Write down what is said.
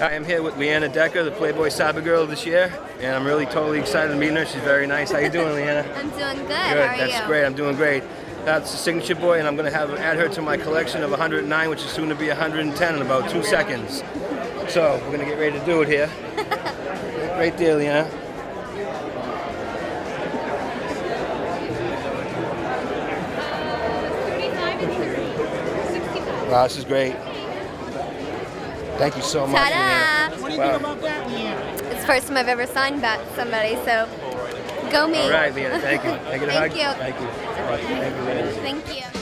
I am here with Leanna Decker, the Playboy Cyber Girl of this year, and I'm really totally excited to meet her. She's very nice. How you doing, Leanna? I'm doing good. Good. How are That's you? great. I'm doing great. That's the signature boy, and I'm going to have add her to my collection of 109, which is soon to be 110 in about two seconds. So we're going to get ready to do it here. right there, Leanna. Uh, wow, this is great. Thank you so much. Ta-da! What do you Wow. think about that, Leanne? It's the first time I've ever signed back somebody, so go me. All right, Leanna. Thank you. Thank you. Thank you. Thank you. Thank you, Thank you.